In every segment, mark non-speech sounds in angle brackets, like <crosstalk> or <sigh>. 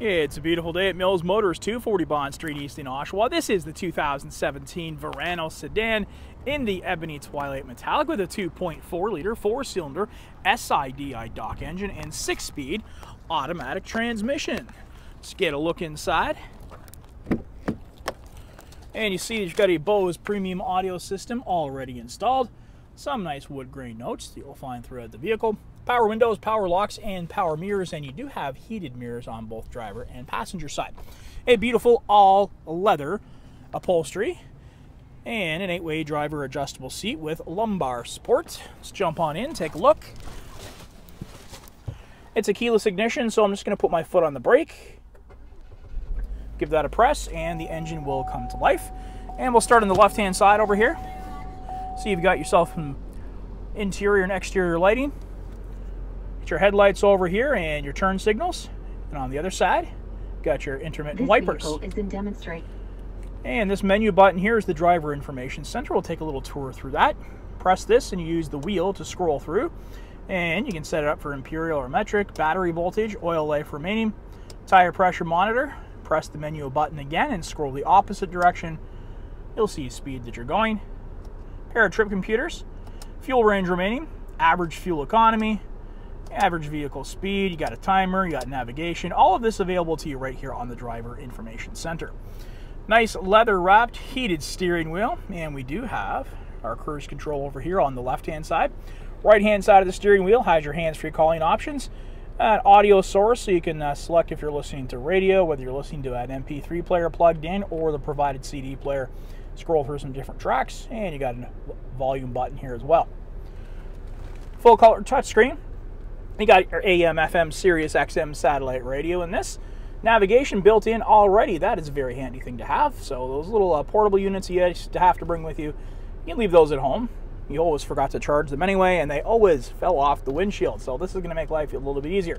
It's a beautiful day at Mills Motors, 240 Bond Street East in Oshawa. This is the 2017 Verano sedan in the ebony twilight metallic with a 2.4 liter four cylinder SIDI dock engine and six speed automatic transmission. Let's get a look inside. And you see you've got a Bose premium audio system already installed. Some nice wood grain notes that you'll find throughout the vehicle power windows, power locks, and power mirrors, and you do have heated mirrors on both driver and passenger side. A beautiful all leather upholstery and an eight-way driver adjustable seat with lumbar support. Let's jump on in, take a look. It's a keyless ignition, so I'm just going to put my foot on the brake, give that a press, and the engine will come to life. And we'll start on the left-hand side over here. So you've got yourself some interior and exterior lighting Get your headlights over here and your turn signals. And on the other side, got your intermittent this wipers. Is in demonstrate. And this menu button here is the driver information center. We'll take a little tour through that. Press this and you use the wheel to scroll through. And you can set it up for imperial or metric, battery voltage, oil life remaining, tire pressure monitor. Press the menu button again and scroll the opposite direction. You'll see speed that you're going. Pair of trip computers, fuel range remaining, average fuel economy, average vehicle speed, you got a timer, you got navigation, all of this available to you right here on the driver information center. Nice leather wrapped heated steering wheel, and we do have our cruise control over here on the left hand side. Right hand side of the steering wheel has your hands free calling options. An audio source so you can uh, select if you're listening to radio, whether you're listening to an MP3 player plugged in or the provided CD player. Scroll through some different tracks, and you got a volume button here as well. Full color touchscreen, you got your AM, FM, Sirius XM satellite radio in this. Navigation built in already. That is a very handy thing to have. So those little uh, portable units you used to have to bring with you, you leave those at home. You always forgot to charge them anyway, and they always fell off the windshield. So this is going to make life a little bit easier.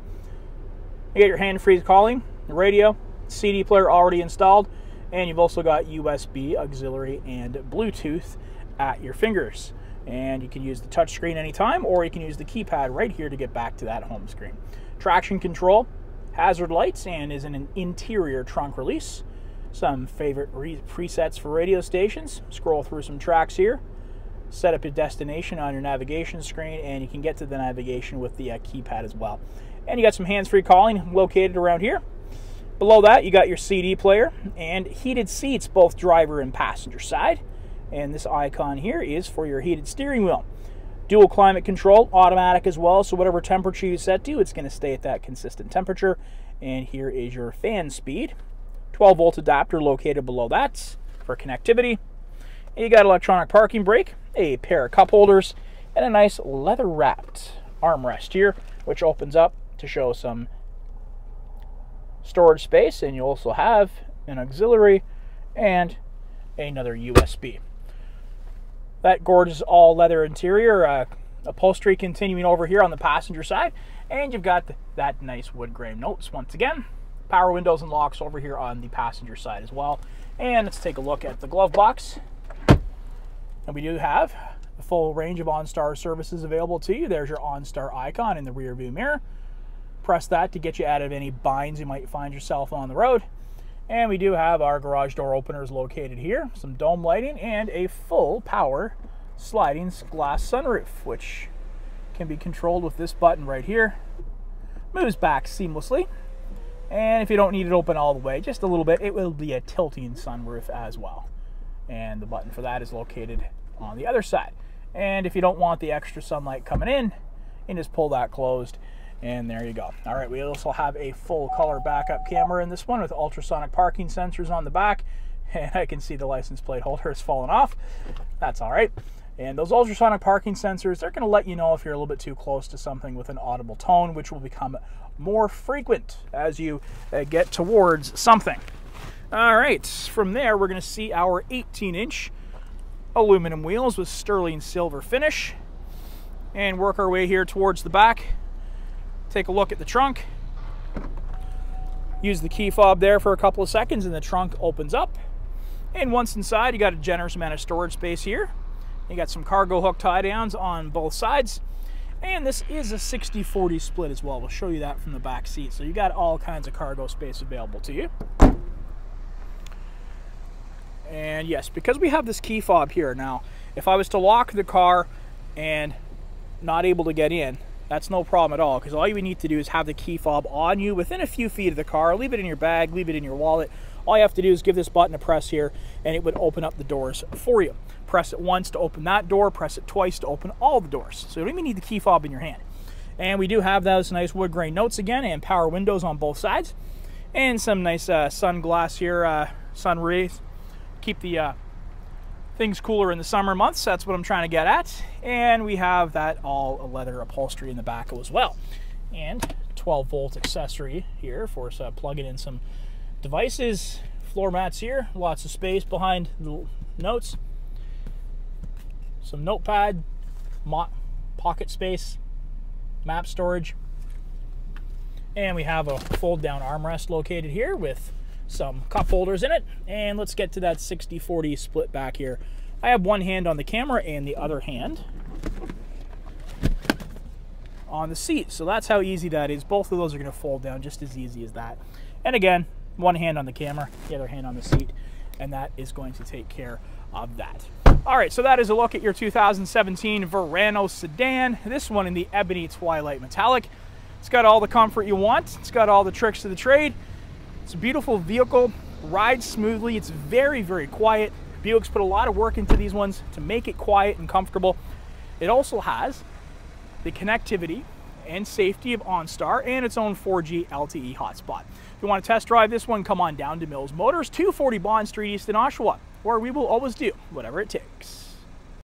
You got your hand-free calling, radio, CD player already installed, and you've also got USB, auxiliary, and Bluetooth at your fingers and you can use the touchscreen anytime or you can use the keypad right here to get back to that home screen. Traction control, hazard lights, and is in an interior trunk release. Some favorite presets for radio stations. Scroll through some tracks here. Set up your destination on your navigation screen, and you can get to the navigation with the uh, keypad as well. And you got some hands-free calling located around here. Below that, you got your CD player and heated seats, both driver and passenger side. And this icon here is for your heated steering wheel. Dual climate control, automatic as well, so whatever temperature you set to, it's going to stay at that consistent temperature. And here is your fan speed. 12 volt adapter located below that for connectivity. And you got electronic parking brake, a pair of cup holders, and a nice leather wrapped armrest here, which opens up to show some storage space. And you also have an auxiliary and another USB. That gorgeous all leather interior, uh, upholstery continuing over here on the passenger side, and you've got that nice wood grain notes once again. Power windows and locks over here on the passenger side as well. And let's take a look at the glove box. And we do have a full range of OnStar services available to you. There's your OnStar icon in the rear view mirror. Press that to get you out of any binds you might find yourself on the road. And we do have our garage door openers located here, some dome lighting, and a full power sliding glass sunroof, which can be controlled with this button right here. Moves back seamlessly. And if you don't need it open all the way, just a little bit, it will be a tilting sunroof as well. And the button for that is located on the other side. And if you don't want the extra sunlight coming in, you can just pull that closed and there you go. All right, we also have a full color backup camera in this one with ultrasonic parking sensors on the back. <laughs> And I can see the license plate holder has fallen off. That's all right. And those ultrasonic parking sensors, they're going to let you know if you're a little bit too close to something with an audible tone, which will become more frequent as you uh, get towards something. All right, from there, we're going to see our 18 inch aluminum wheels with sterling silver finish and work our way here towards the back take a look at the trunk. Use the key fob there for a couple of seconds and the trunk opens up. And once inside, you got a generous amount of storage space here. You got some cargo hook tie downs on both sides. And this is a 60-40 split as well. We'll show you that from the back seat. So you got all kinds of cargo space available to you. And yes, because we have this key fob here now, if I was to lock the car and not able to get in, that's no problem at all because all you need to do is have the key fob on you within a few feet of the car. Leave it in your bag, leave it in your wallet. All you have to do is give this button a press here and it would open up the doors for you. Press it once to open that door, press it twice to open all the doors. So you don't even need the key fob in your hand. And we do have those nice wood grain notes again and power windows on both sides. And some nice uh, sunglass here, uh, sun rays keep the uh, things cooler in the summer months. That's what I'm trying to get at. And we have that all leather upholstery in the back as well. And 12 volt accessory here for uh, plugging in some devices. Floor mats here, lots of space behind the notes. Some notepad, pocket space, map storage. And we have a fold down armrest located here with some cup holders in it. And let's get to that 60-40 split back here. I have one hand on the camera and the other hand on the seat. So that's how easy that is. Both of those are going to fold down just as easy as that. And again, one hand on the camera, the other hand on the seat, and that is going to take care of that. All right, so that is a look at your 2017 Verano sedan. This one in the Ebony Twilight Metallic. It's got all the comfort you want. It's got all the tricks of the trade. It's a beautiful vehicle, rides smoothly, it's very, very quiet. Buick's put a lot of work into these ones to make it quiet and comfortable. It also has the connectivity and safety of OnStar and its own 4G LTE hotspot. If you want to test drive this one, come on down to Mills Motors, 240 Bond Street East in Oshawa, where we will always do whatever it takes.